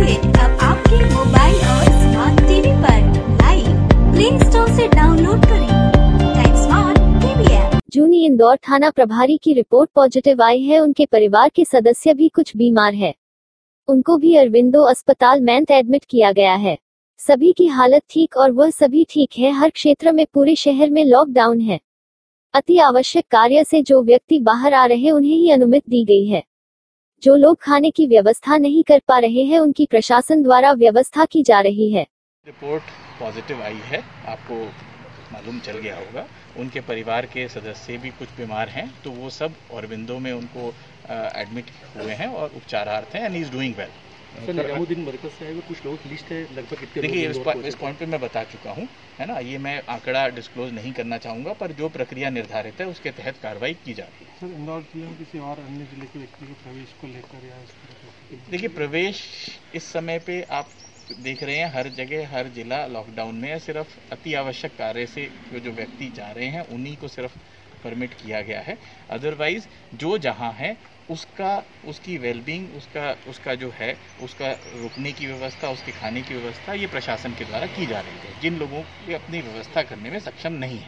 आपके मोबाइल और smart TV live play store download Juni Indore थाना प्रभारी की रिपोर्ट पॉजिटिव आई है। उनके परिवार के सदस्य भी कुछ बीमार है। उनको भी अरविंदो अस्पताल में एडमिट किया गया है। सभी की हालत ठीक और वह सभी ठीक है। हर क्षेत्र में पूरे शहर में लॉकडाउन है। अति आवश्यक कार्य से जो व्यक्ति बाहर आ रहे उन्हें ही अनुमति दी गई है। जो लोग खाने की व्यवस्था नहीं कर पा रहे हैं उनकी प्रशासन द्वारा व्यवस्था की जा रही है। रिपोर्ट पॉजिटिव आई है, आपको मालूम चल गया होगा। उनके परिवार के सदस्य भी कुछ बीमार हैं तो वो सब और में उनको एडमिट हुए हैं और उपचारार्थ हैं एंड इज़ डूइंग वेल देखिए इस, पॉइंट- पे मैं बता चुका हूँ है ना? ये मैं आंकड़ा डिस्क्लोज नहीं करना चाहूँगा पर जो प्रक्रिया निर्धारित है उसके तहत कार्रवाई की जा रही है। सर इंदौर ज़िले में किसी और अन्य ज़िले के व्यक्ति के प्रवेश को लेकर या देखिए प्रवेश इस समय पे आप देख रहे हैं हर जगह हर जिला लॉकडाउन में है सिर्फ़ अति आवश्यक कार्य से जो व्यक्ति जा रहे हैं उन्हीं को सिर्फ़ परमिट किया गया है। अदरवाइज़ जो जहाँ है, उसका, उसकी वेलबींग उसका उसका जो है, उसका रुकने की व्यवस्था, उसके खाने की व्यवस्था ये प्रशासन के द्वारा की जा रही है। जिन लोगों की अपनी व्यवस्था करने में सक्षम नहीं है।